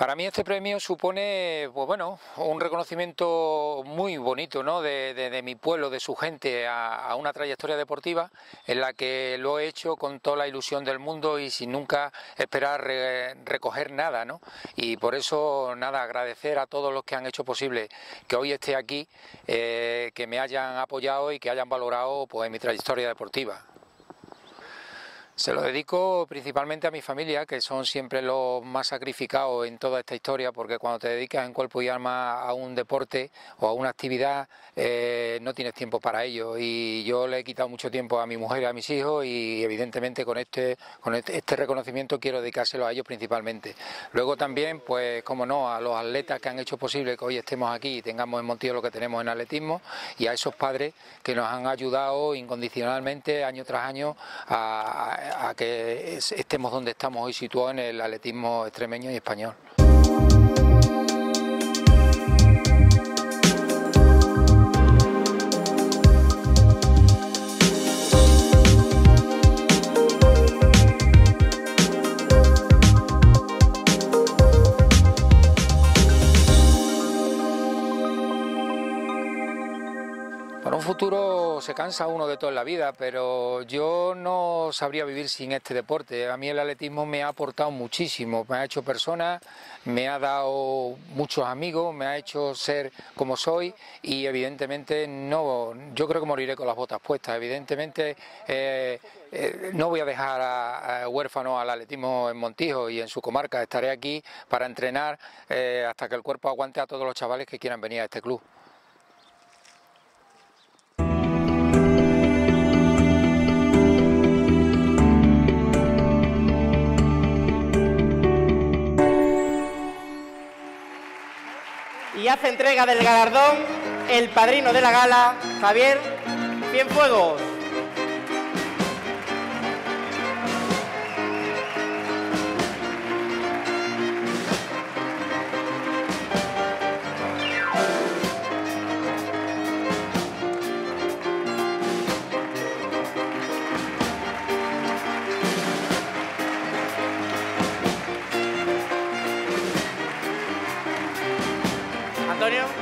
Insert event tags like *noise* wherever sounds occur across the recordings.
Para mí este premio supone, pues bueno, un reconocimiento muy bonito, ¿no? De, mi pueblo, de su gente, a, una trayectoria deportiva en la que lo he hecho con toda la ilusión del mundo y sin nunca esperar recoger nada, ¿no? Y por eso, nada, agradecer a todos los que han hecho posible que hoy esté aquí, eh, que me hayan apoyado y que hayan valorado, pues, mi trayectoria deportiva. Se lo dedico principalmente a mi familia, que son siempre los más sacrificados en toda esta historia, porque cuando te dedicas en cuerpo y alma a un deporte o a una actividad, eh, no tienes tiempo para ello. Y yo le he quitado mucho tiempo a mi mujer y a mis hijos y evidentemente con este, con este, este reconocimiento quiero dedicárselo a ellos principalmente. Luego también, pues como no, a los atletas que han hecho posible que hoy estemos aquí y tengamos en Montillo lo que tenemos en atletismo y a esos padres que nos han ayudado incondicionalmente año tras año a a que estemos donde estamos hoy situados en el atletismo extremeño y español. Futuro se cansa uno de toda la vida, pero yo no sabría vivir sin este deporte. A mí el atletismo me ha aportado muchísimo, me ha hecho persona, me ha dado muchos amigos, me ha hecho ser como soy y evidentemente no, yo creo que moriré con las botas puestas. Evidentemente eh, eh, no voy a dejar a, huérfano al atletismo en Montijo y en su comarca. Estaré aquí para entrenar eh, hasta que el cuerpo aguante a todos los chavales que quieran venir a este club. Y hace entrega del galardón el padrino de la gala, Javier Cienfuegos.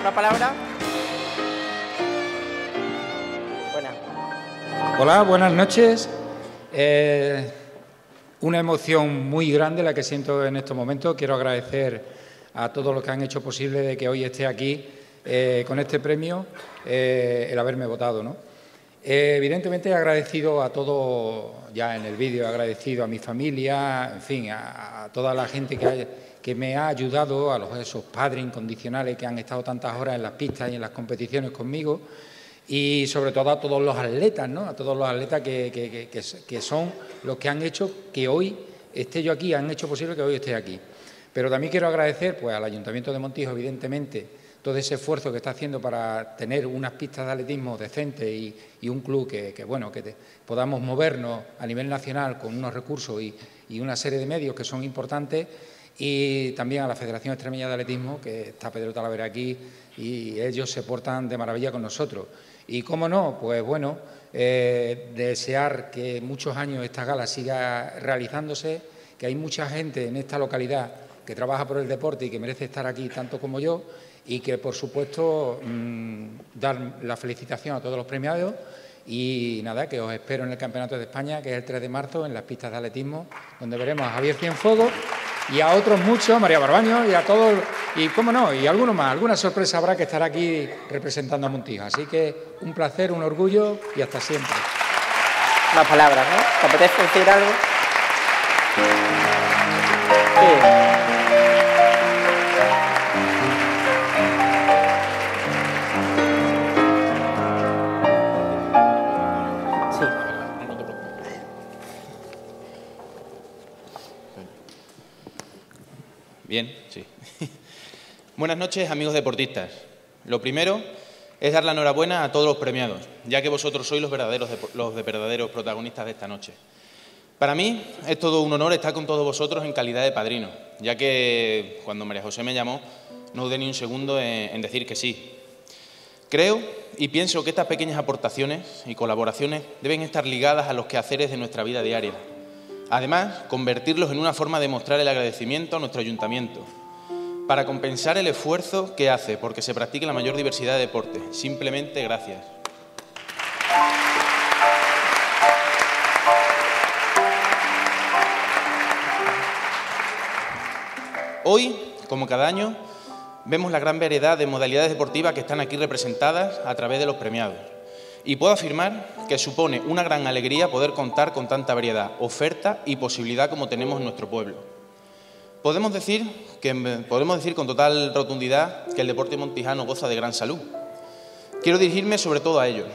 Una palabra. Hola, buenas noches. Eh, una emoción muy grande la que siento en estos momentos. Quiero agradecer a todos los que han hecho posible de que hoy esté aquí eh, con este premio, eh, el haberme votado. ¿no? Evidentemente he agradecido a todo, ya en el vídeo, he agradecido a mi familia, en fin, a, toda la gente que ha que me ha ayudado, a los, esos padres incondicionales que han estado tantas horas en las pistas y en las competiciones conmigo, y sobre todo a todos los atletas, ¿no? a todos los atletas que, que, son los que han hecho que hoy esté yo aquí, han hecho posible que hoy esté aquí. Pero también quiero agradecer pues, al Ayuntamiento de Montijo, evidentemente, todo ese esfuerzo que está haciendo para tener unas pistas de atletismo decentes y, un club que, bueno, que podamos movernos a nivel nacional con unos recursos y, una serie de medios que son importantes y también a la Federación Extremeña de Atletismo, que está Pedro Talavera aquí, y ellos se portan de maravilla con nosotros. Y cómo no, pues bueno, eh, desear que muchos años esta gala siga realizándose, que hay mucha gente en esta localidad que trabaja por el deporte y que merece estar aquí tanto como yo, y que por supuesto mm, dar la felicitación a todos los premiados y nada, que os espero en el Campeonato de España, que es el 3 de marzo, en las pistas de atletismo, donde veremos a Javier Cienfuegos y a otros muchos, María Barbaño y a todos, y cómo no, y alguno más, alguna sorpresa habrá que estar aquí representando a Montijo. Así que un placer, un orgullo y hasta siempre. Más palabras, ¿no? ¿Te apetece decir algo? Sí. Bien, sí. *laughs* Buenas noches, amigos deportistas. Lo primero es dar la enhorabuena a todos los premiados, ya que vosotros sois los verdaderos, los verdaderos protagonistas de esta noche. Para mí es todo un honor estar con todos vosotros en calidad de padrino, ya que cuando María José me llamó no dudé ni un segundo en decir que sí. Creo y pienso que estas pequeñas aportaciones y colaboraciones deben estar ligadas a los quehaceres de nuestra vida diaria Además, convertirlos en una forma de mostrar el agradecimiento a nuestro ayuntamiento para compensar el esfuerzo que hace porque se practique la mayor diversidad de deportes. Simplemente gracias. Hoy, como cada año, vemos la gran variedad de modalidades deportivas que están aquí representadas a través de los premiados. Y puedo afirmar que supone una gran alegría poder contar con tanta variedad, oferta y posibilidad como tenemos en nuestro pueblo. Podemos decir, que, podemos decir con total rotundidad que el deporte montijano goza de gran salud. Quiero dirigirme sobre todo a ellos,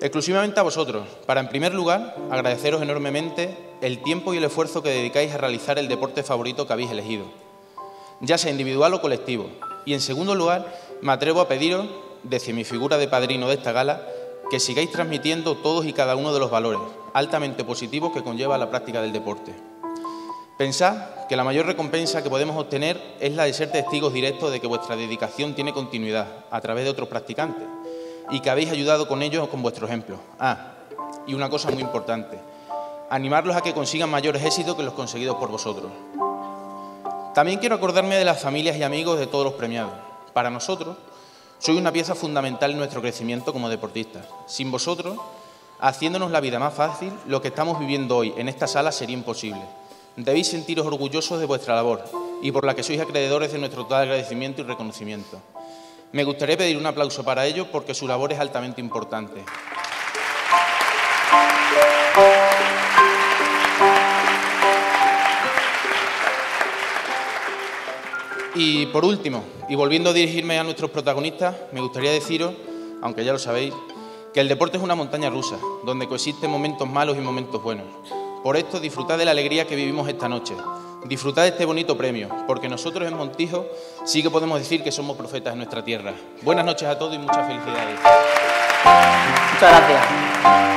exclusivamente a vosotros, para en primer lugar agradeceros enormemente el tiempo y el esfuerzo que dedicáis a realizar el deporte favorito que habéis elegido ya sea individual o colectivo. Y en segundo lugar, me atrevo a pediros, desde mi figura de padrino de esta gala, que sigáis transmitiendo todos y cada uno de los valores altamente positivos que conlleva la práctica del deporte. Pensad que la mayor recompensa que podemos obtener es la de ser testigos directos de que vuestra dedicación tiene continuidad a través de otros practicantes y que habéis ayudado con ellos con vuestro ejemplo. Ah, y una cosa muy importante, animarlos a que consigan mayores éxitos que los conseguidos por vosotros. También quiero acordarme de las familias y amigos de todos los premiados. Para nosotros, sois una pieza fundamental en nuestro crecimiento como deportistas. Sin vosotros, haciéndonos la vida más fácil, lo que estamos viviendo hoy en esta sala sería imposible. Debéis sentiros orgullosos de vuestra labor y por la que sois acreedores de nuestro total agradecimiento y reconocimiento. Me gustaría pedir un aplauso para ellos porque su labor es altamente importante. Y por último, y volviendo a dirigirme a nuestros protagonistas, me gustaría deciros, aunque ya lo sabéis, que el deporte es una montaña rusa, donde coexisten momentos malos y momentos buenos. Por esto, disfrutad de la alegría que vivimos esta noche. Disfrutad de este bonito premio, porque nosotros en Montijo sí que podemos decir que somos profetas en nuestra tierra. Buenas noches a todos y muchas felicidades. Muchas gracias.